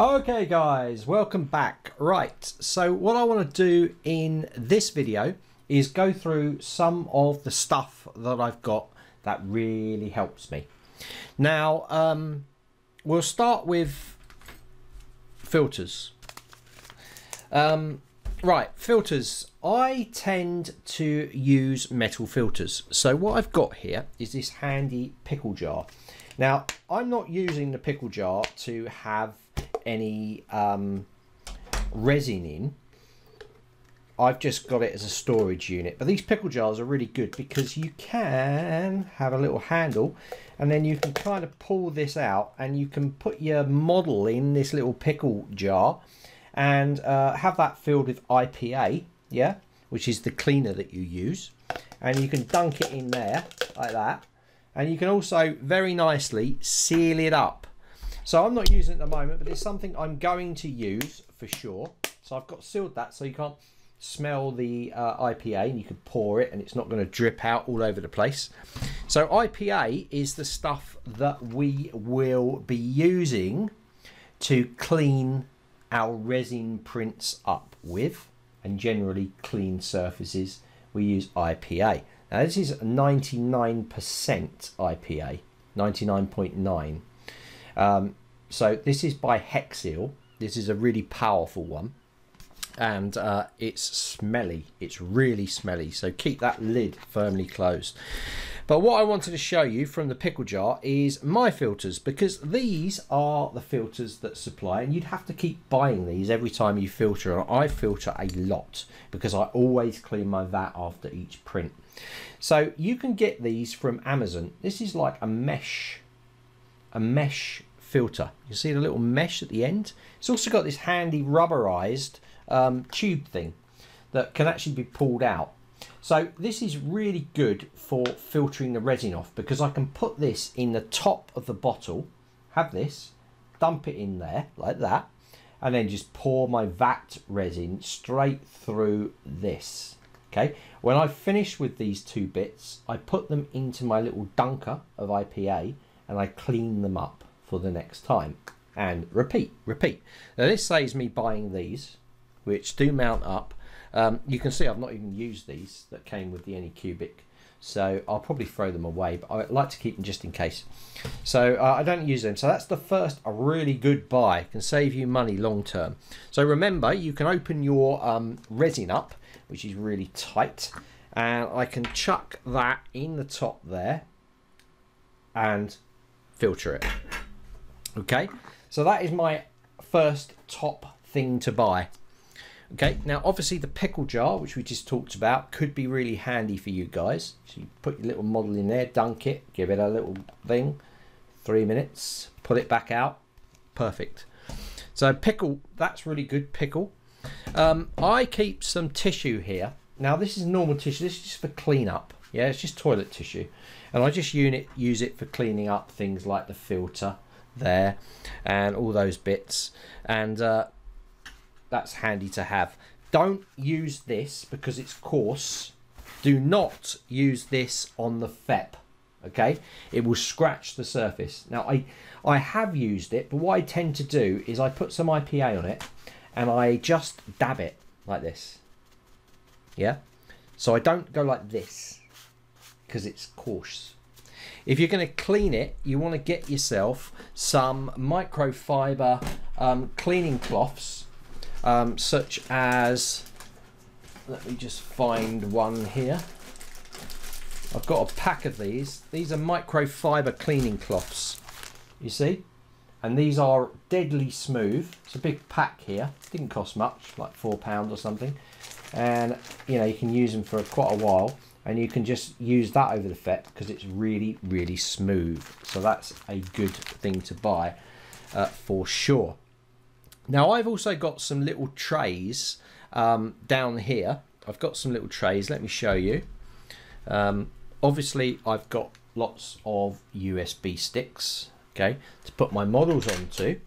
Okay guys, welcome back. Right, so what I want to do in this video is go through some of the stuff that I've got that really helps me. Now, um, we'll start with filters. Um, right, filters. I tend to use metal filters. So what I've got here is this handy pickle jar. Now, I'm not using the pickle jar to have any um, resin in. I've just got it as a storage unit. But these pickle jars are really good because you can have a little handle and then you can kind of pull this out and you can put your model in this little pickle jar and uh, have that filled with IPA, yeah, which is the cleaner that you use. And you can dunk it in there like that. And you can also very nicely seal it up so I'm not using it at the moment, but it's something I'm going to use for sure. So I've got sealed that so you can't smell the uh, IPA and you can pour it and it's not going to drip out all over the place. So IPA is the stuff that we will be using to clean our resin prints up with and generally clean surfaces we use IPA. Now this is 99% IPA, 99.9. Um, so this is by Hexeal. This is a really powerful one. And uh, it's smelly. It's really smelly. So keep that lid firmly closed. But what I wanted to show you from the pickle jar is my filters because these are the filters that supply and you'd have to keep buying these every time you filter. And I filter a lot because I always clean my vat after each print. So you can get these from Amazon. This is like a mesh, a mesh filter. You see the little mesh at the end? It's also got this handy rubberized um, tube thing that can actually be pulled out. So this is really good for filtering the resin off because I can put this in the top of the bottle, have this, dump it in there like that, and then just pour my vat resin straight through this. Okay, when I finish with these two bits, I put them into my little dunker of IPA and I clean them up for the next time. And repeat repeat. Now this saves me buying these which do mount up. Um, you can see I've not even used these that came with the Anycubic so I'll probably throw them away but I like to keep them just in case. So uh, I don't use them. So that's the first a really good buy. Can save you money long term. So remember you can open your um, resin up which is really tight and I can chuck that in the top there and filter it Okay, so that is my first top thing to buy. Okay, now obviously the pickle jar, which we just talked about, could be really handy for you guys. So you put your little model in there, dunk it, give it a little thing, three minutes, pull it back out, perfect. So pickle, that's really good pickle. Um, I keep some tissue here. Now this is normal tissue, this is just for cleanup. Yeah, it's just toilet tissue. And I just unit, use it for cleaning up things like the filter, there and all those bits. And uh, that's handy to have. Don't use this because it's coarse. Do not use this on the FEP okay? It will scratch the surface. Now I I have used it but what I tend to do is I put some IPA on it and I just dab it like this. Yeah? So I don't go like this because it's coarse if you're going to clean it, you want to get yourself some microfiber um, cleaning cloths, um, such as, let me just find one here. I've got a pack of these. These are microfiber cleaning cloths, you see? And these are deadly smooth. It's a big pack here. Didn't cost much, like four pounds or something. And, you know, you can use them for quite a while and you can just use that over the FEP because it's really really smooth. So that's a good thing to buy uh, for sure. Now I've also got some little trays um, down here. I've got some little trays. Let me show you. Um, obviously I've got lots of USB sticks okay to put my models onto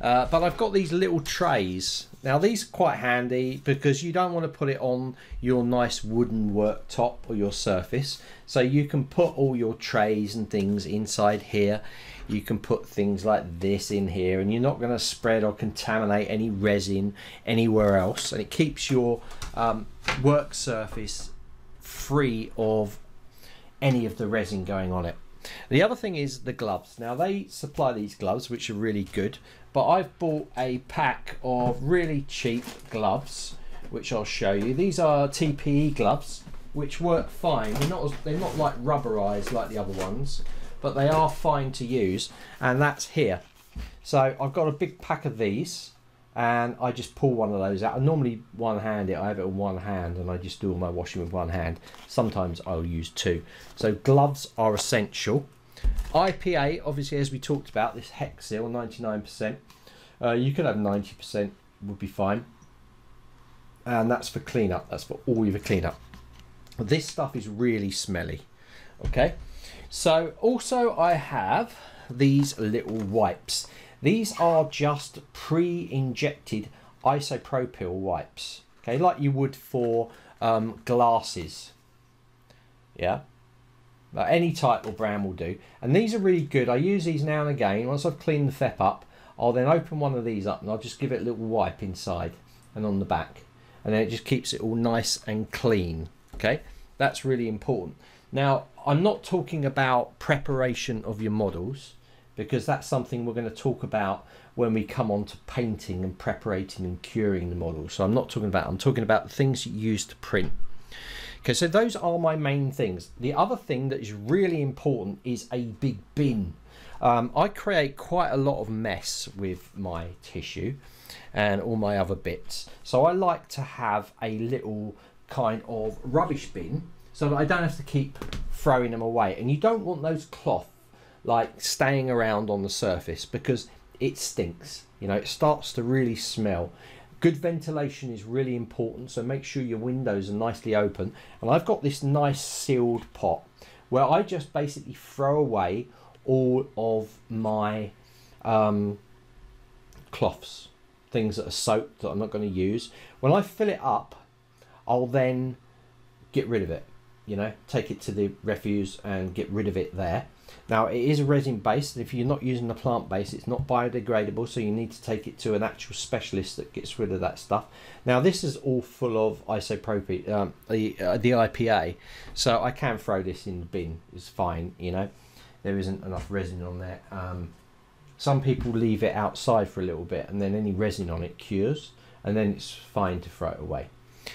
Uh, but I've got these little trays. Now these are quite handy because you don't want to put it on your nice wooden worktop or your surface. So you can put all your trays and things inside here. You can put things like this in here and you're not going to spread or contaminate any resin anywhere else. And it keeps your um, work surface free of any of the resin going on it. The other thing is the gloves. Now they supply these gloves, which are really good, but I've bought a pack of really cheap gloves, which I'll show you. These are TPE gloves, which work fine. They're not they're not like rubberized like the other ones, but they are fine to use, and that's here. So I've got a big pack of these and I just pull one of those out. I normally one hand it, I have it on one hand and I just do all my washing with one hand. Sometimes I'll use two. So gloves are essential. IPA, obviously as we talked about, this Hexeal 99%. Uh, you could have 90% would be fine. And that's for cleanup, that's for all your cleanup. This stuff is really smelly. Okay, so also I have these little wipes. These are just pre-injected isopropyl wipes, okay, like you would for um, glasses. Yeah, like any type or brand will do. And these are really good. I use these now and again. Once I've cleaned the FEP up, I'll then open one of these up and I'll just give it a little wipe inside and on the back. And then it just keeps it all nice and clean. Okay, that's really important. Now, I'm not talking about preparation of your models because that's something we're going to talk about when we come on to painting and preparating and curing the model. So I'm not talking about, I'm talking about the things you use to print. Okay, so those are my main things. The other thing that is really important is a big bin. Um, I create quite a lot of mess with my tissue and all my other bits. So I like to have a little kind of rubbish bin so that I don't have to keep throwing them away. And you don't want those cloth like staying around on the surface because it stinks. You know, it starts to really smell. Good ventilation is really important, so make sure your windows are nicely open. And I've got this nice sealed pot where I just basically throw away all of my um, cloths, things that are soaked that I'm not going to use. When I fill it up, I'll then get rid of it. You know, take it to the refuse and get rid of it there. Now it is a resin based. If you're not using the plant base, it's not biodegradable, so you need to take it to an actual specialist that gets rid of that stuff. Now this is all full of isopropyl, um, the uh, the IPA, so I can throw this in the bin. It's fine, you know. There isn't enough resin on there. Um, some people leave it outside for a little bit, and then any resin on it cures, and then it's fine to throw it away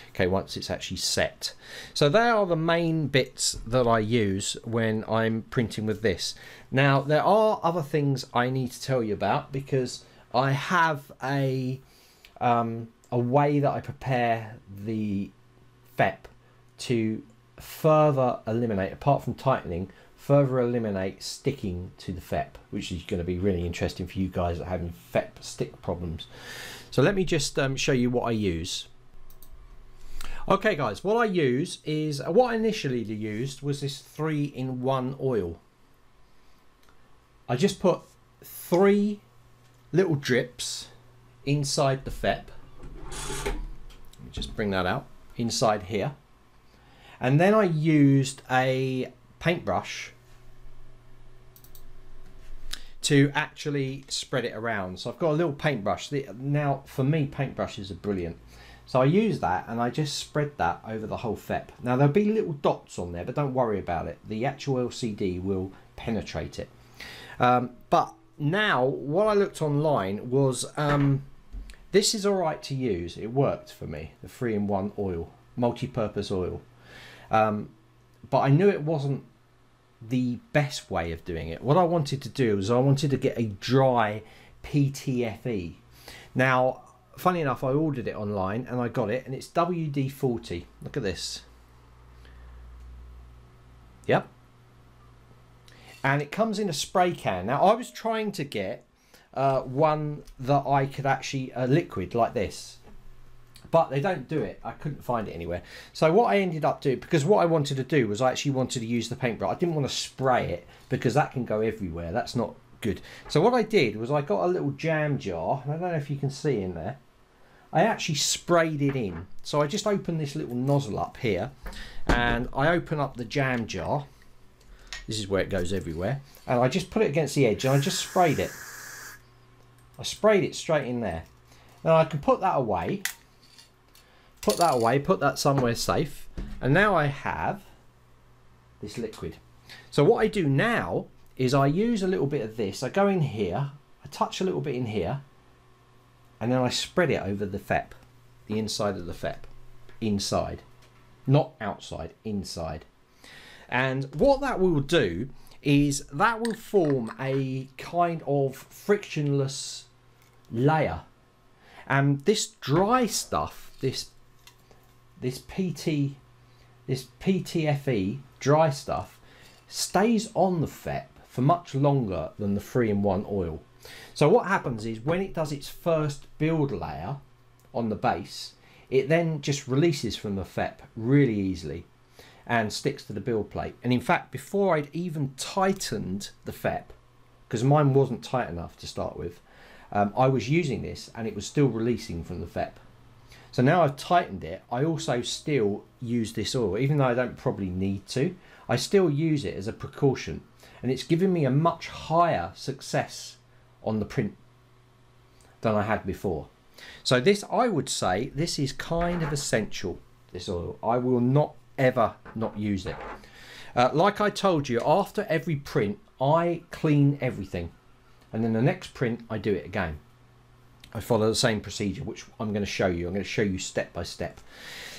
okay once it's actually set. So they are the main bits that I use when I'm printing with this. Now there are other things I need to tell you about because I have a um, a way that I prepare the FEP to further eliminate apart from tightening further eliminate sticking to the FEP which is going to be really interesting for you guys that are having FEP stick problems. So let me just um, show you what I use Okay guys, what I use is, uh, what I initially used was this three in one oil. I just put three little drips inside the FEP. Let me just bring that out, inside here. And then I used a paintbrush to actually spread it around. So I've got a little paintbrush. Now, for me, paintbrushes are brilliant. So I use that and I just spread that over the whole FEP. Now there'll be little dots on there, but don't worry about it. The actual LCD will penetrate it. Um, but now what I looked online was um, this is all right to use. It worked for me, the three-in-one oil, multi-purpose oil. Um, but I knew it wasn't the best way of doing it. What I wanted to do was I wanted to get a dry PTFE. Now, funny enough, I ordered it online and I got it, and it's WD-40. Look at this. Yep. And it comes in a spray can. Now, I was trying to get uh, one that I could actually, a liquid like this. But they don't do it. I couldn't find it anywhere. So what I ended up doing, because what I wanted to do was I actually wanted to use the paintbrush. I didn't want to spray it because that can go everywhere. That's not good. So what I did was I got a little jam jar, I don't know if you can see in there. I actually sprayed it in. So I just open this little nozzle up here, and I open up the jam jar. This is where it goes everywhere. And I just put it against the edge, and I just sprayed it. I sprayed it straight in there. Now I can put that away. Put that away, put that somewhere safe. And now I have this liquid. So what I do now is I use a little bit of this. I go in here, I touch a little bit in here, and then I spread it over the FEP, the inside of the FEP, inside, not outside, inside. And what that will do is that will form a kind of frictionless layer. And this dry stuff, this this PT, this PTFE dry stuff, stays on the FEP for much longer than the 3-in-1 oil. So what happens is when it does its first build layer on the base, it then just releases from the FEP really easily and sticks to the build plate. And in fact, before I'd even tightened the FEP, because mine wasn't tight enough to start with, um, I was using this and it was still releasing from the FEP. So now I've tightened it, I also still use this oil, even though I don't probably need to. I still use it as a precaution and it's given me a much higher success on the print than I had before. So this, I would say, this is kind of essential, this oil. I will not ever not use it. Uh, like I told you, after every print, I clean everything. And then the next print, I do it again. I follow the same procedure, which I'm going to show you. I'm going to show you step by step.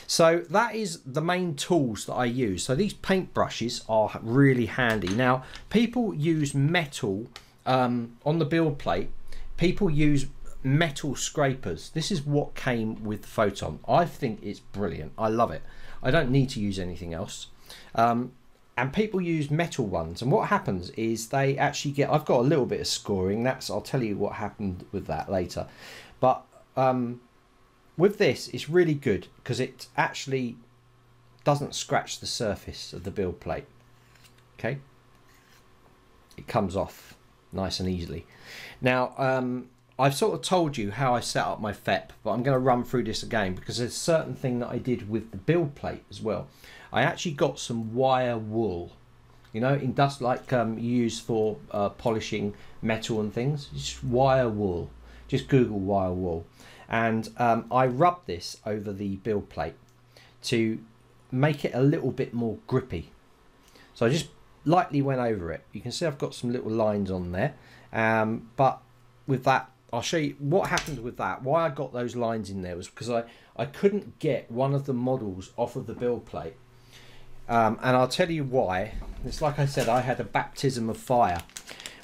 So that is the main tools that I use. So these paint brushes are really handy. Now, people use metal um, on the build plate. People use metal scrapers. This is what came with Photon. I think it's brilliant. I love it. I don't need to use anything else. Um, and people use metal ones and what happens is they actually get I've got a little bit of scoring that's I'll tell you what happened with that later but um, with this, it's really good because it actually doesn't scratch the surface of the build plate. Okay, it comes off nice and easily. Now, um, I've sort of told you how I set up my FEP, but I'm going to run through this again because there's a certain thing that I did with the build plate as well. I actually got some wire wool, you know, in dust like um, you use for uh, polishing metal and things. Just wire wool. Just Google wire wool and um, I rub this over the build plate to make it a little bit more grippy. So I just lightly went over it. You can see I've got some little lines on there, um, but with that, I'll show you what happened with that. Why I got those lines in there was because I, I couldn't get one of the models off of the build plate. Um, and I'll tell you why. It's like I said, I had a baptism of fire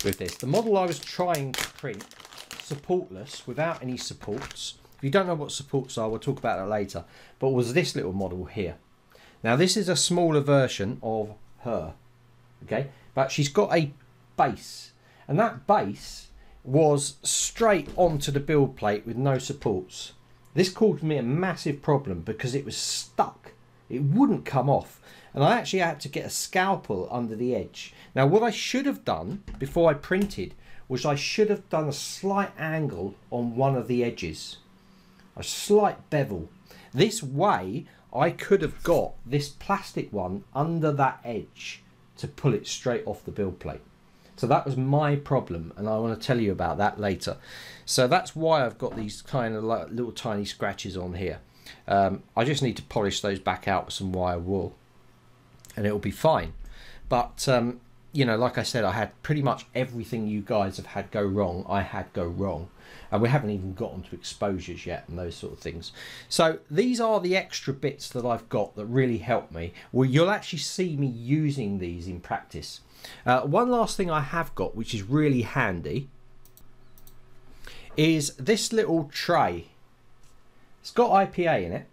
with this. The model I was trying to print supportless without any supports. If you don't know what supports are, we'll talk about that later. But was this little model here. Now this is a smaller version of her. Okay, but she's got a base. And that base was straight onto the build plate with no supports. This caused me a massive problem because it was stuck. It wouldn't come off. And I actually had to get a scalpel under the edge. Now what I should have done before I printed was I should have done a slight angle on one of the edges. A slight bevel. This way I could have got this plastic one under that edge to pull it straight off the build plate. So that was my problem and I want to tell you about that later. So that's why I've got these kind of like little tiny scratches on here. Um, I just need to polish those back out with some wire wool and it'll be fine. But um, you know, like I said, I had pretty much everything you guys have had go wrong. I had go wrong, and we haven't even gotten to exposures yet and those sort of things. So these are the extra bits that I've got that really help me. Well, you'll actually see me using these in practice. Uh, one last thing I have got, which is really handy, is this little tray. It's got IPA in it.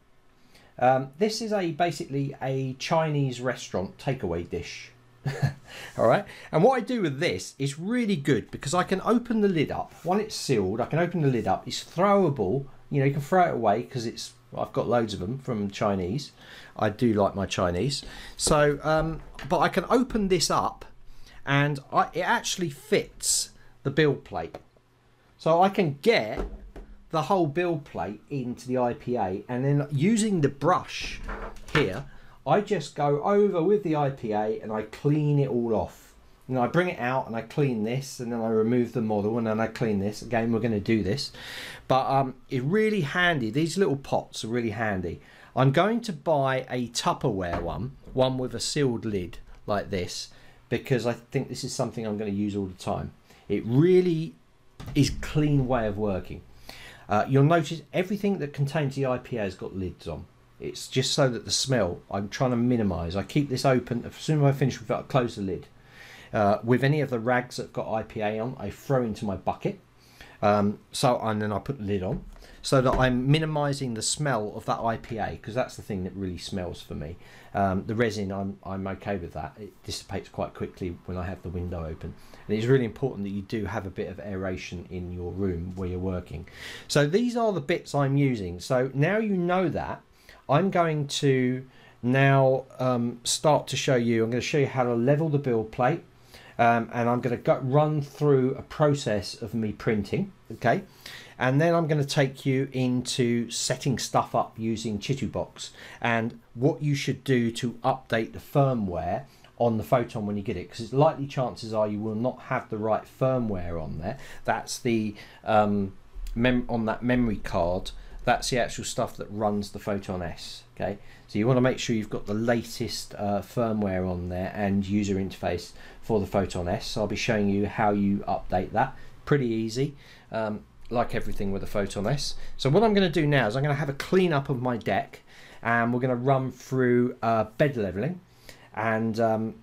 Um, this is a basically a Chinese restaurant takeaway dish. all right? And what I do with this is really good because I can open the lid up. While it's sealed I can open the lid up. It's throwable. You know you can throw it away because it's I've got loads of them from Chinese. I do like my Chinese. So um, but I can open this up and I, it actually fits the build plate. So I can get the whole build plate into the IPA and then using the brush here, I just go over with the IPA and I clean it all off. And I bring it out and I clean this and then I remove the model and then I clean this. Again, we're going to do this. But um, it's really handy. These little pots are really handy. I'm going to buy a Tupperware one, one with a sealed lid like this, because I think this is something I'm going to use all the time. It really is clean way of working. Uh, you'll notice everything that contains the IPA has got lids on. It's just so that the smell, I'm trying to minimise. I keep this open. As soon as I finish with it, I close the lid. Uh, with any of the rags that got IPA on, I throw into my bucket. Um, so and then I put the lid on so that I'm minimising the smell of that IPA because that's the thing that really smells for me. Um, the resin, I'm, I'm okay with that. It dissipates quite quickly when I have the window open. And it's really important that you do have a bit of aeration in your room where you're working. So these are the bits I'm using. So now you know that, I'm going to now um, start to show you, I'm going to show you how to level the build plate. Um, and I'm going to run through a process of me printing, okay? and then I'm going to take you into setting stuff up using Chitubox and what you should do to update the firmware on the photon when you get it because it's likely chances are you will not have the right firmware on there that's the um, on that memory card that's the actual stuff that runs the photon s okay so you want to make sure you've got the latest uh, firmware on there and user interface for the photon s so i'll be showing you how you update that pretty easy um, like everything with the Photon S. So what I'm going to do now is I'm going to have a clean up of my deck and we're going to run through uh, bed leveling and um,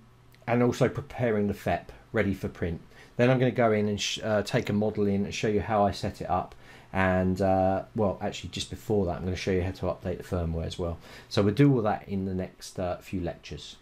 and also preparing the FEP ready for print. Then I'm going to go in and uh, take a model in and show you how I set it up and uh, well actually just before that I'm going to show you how to update the firmware as well. So we'll do all that in the next uh, few lectures.